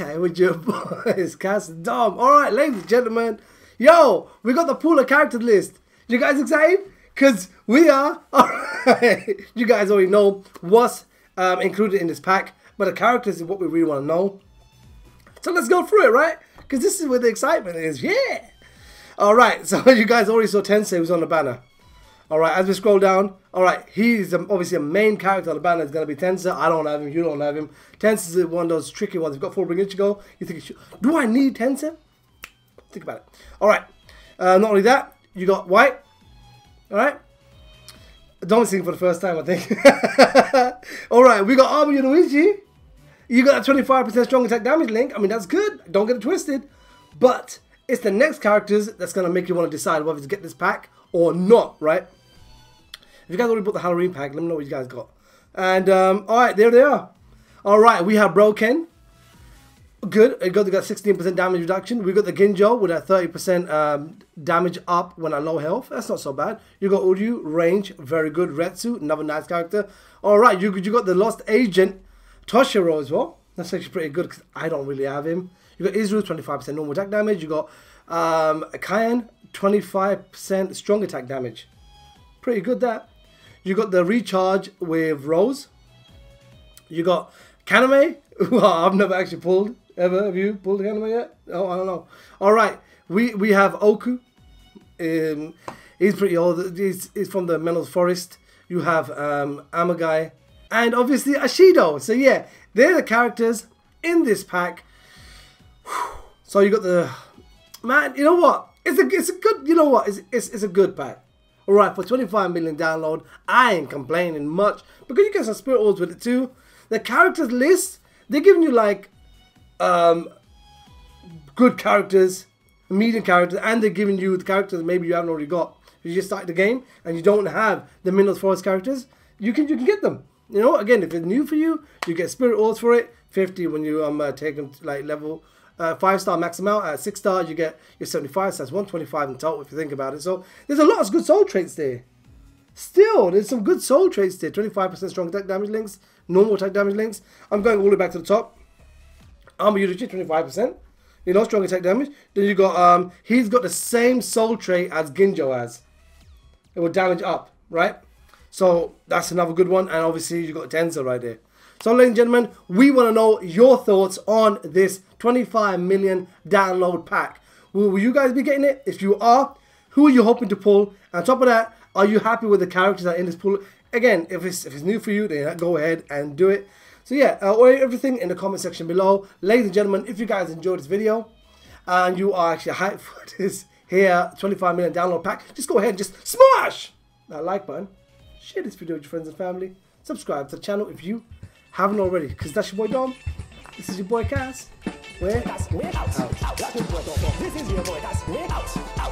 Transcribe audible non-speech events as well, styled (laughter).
it (laughs) with your boys, Kas Dom. Alright, ladies and gentlemen. Yo, we got the pool of character list. You guys excited? Because we are. (laughs) Alright. You guys already know what's um, included in this pack. But the characters is what we really want to know. So let's go through it, right? Because this is where the excitement is. Yeah. Alright, (laughs) so you guys already saw Tensei was on the banner. Alright, as we scroll down, alright, he's obviously a main character on the banner. It's going to be Tensei. I don't have him, you don't have him. Tensei is one of those tricky ones. You've got four Fullbring Ichigo. You think, do I need Tensei? Think about it. Alright, uh, not only that, you got White. Alright. Don't sing for the first time, I think. (laughs) Alright, we got Arma Yoruichi. You got a 25% strong attack damage link. I mean, that's good. Don't get it twisted. But it's the next characters that's going to make you want to decide whether to get this pack or not, right? If you guys already bought the Halloween pack, let me know what you guys got. And, um, alright, there they are. Alright, we have Broken. Good. It got, got 16% damage reduction. We got the Ginjo with a 30% um, damage up when at low health. That's not so bad. You got Uryu, range, very good. Retsu, another nice character. Alright, you, you got the Lost Agent, Toshiro as well. That's actually pretty good because I don't really have him. You got Israel, 25% normal attack damage. You got um, Kayan, 25% strong attack damage. Pretty good that. You got the recharge with Rose. You got Kaname, (laughs) I've never actually pulled ever. Have you pulled Kaname yet? Oh, I don't know. All right, we we have Oku. Um, he's pretty old. He's, he's from the Menos Forest. You have um, Amagai, and obviously Ashido. So yeah, they're the characters in this pack. So you got the man. You know what? It's a it's a good. You know what? It's it's, it's a good pack. All right, for 25 million download, I ain't complaining much because you get some spirit orbs with it too. The characters list, they're giving you like um, good characters, medium characters, and they're giving you the characters maybe you haven't already got. If you just start the game and you don't have the Menos Forest characters, you can you can get them. You know, again, if it's new for you, you get spirit orbs for it. 50 when you um uh, take them to, like level uh, five star max amount. At six star, you get your 75, so that's 125 in total if you think about it. So there's a lot of good soul traits there. Still, there's some good soul traits there. 25% strong attack damage links, normal attack damage links. I'm going all the way back to the top. Armor Yoruichi, 25%. You know, strong attack damage. Then you got, um, he's got the same soul trait as Ginjo has. It will damage up, right? So that's another good one. And obviously you got Tensei right there. So ladies and gentlemen, we want to know your thoughts on this 25 million download pack. Will, will you guys be getting it? If you are, who are you hoping to pull? And on top of that, are you happy with the characters that are in this pool? Again, if it's if it's new for you, then go ahead and do it. So yeah, uh, everything in the comment section below. Ladies and gentlemen, if you guys enjoyed this video and you are actually hyped (laughs) for this here 25 million download pack, just go ahead and just smash that like button. Share this video with your friends and family. Subscribe to the channel if you haven't already, because that's your boy Dom. This is your boy Kas. We're, out. out. This is your boy Kas. We're out. out.